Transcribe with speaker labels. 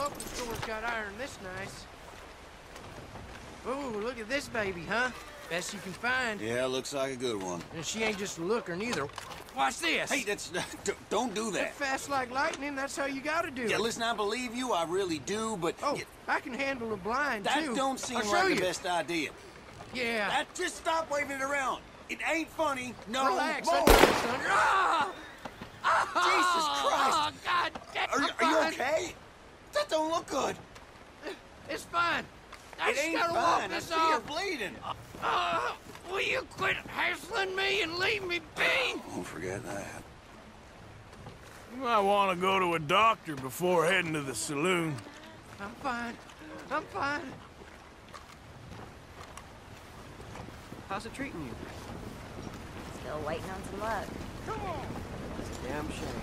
Speaker 1: local store's got iron this nice. Ooh, look at this baby, huh? Best you can find.
Speaker 2: Yeah, looks like a good one.
Speaker 1: And she ain't just a looker neither. Watch this.
Speaker 2: Hey, that's don't do that.
Speaker 1: Fast like lightning, that's how you gotta do
Speaker 2: Yeah,
Speaker 1: it.
Speaker 2: listen, I believe you, I really do, but
Speaker 1: Oh, I can handle a blind,
Speaker 2: that
Speaker 1: too.
Speaker 2: don't seem like
Speaker 1: you.
Speaker 2: the best idea.
Speaker 1: Yeah.
Speaker 2: That, just stop waving it around. It ain't funny. No
Speaker 1: Relax.
Speaker 2: More.
Speaker 1: under. Ah!
Speaker 2: Jesus Christ.
Speaker 1: Oh, God damn.
Speaker 2: Are, are you okay? That don't look good.
Speaker 1: It's fine. I
Speaker 2: it
Speaker 1: just
Speaker 2: ain't
Speaker 1: gotta walk
Speaker 2: fine. I
Speaker 1: this
Speaker 2: see you're bleeding.
Speaker 1: Uh, will you quit hassling me and leave me be?
Speaker 2: Don't forget that.
Speaker 3: You might want to go to a doctor before heading to the saloon.
Speaker 1: I'm fine. I'm fine. How's it treating you?
Speaker 4: Still waiting on some luck.
Speaker 1: Come on. It's a damn shame.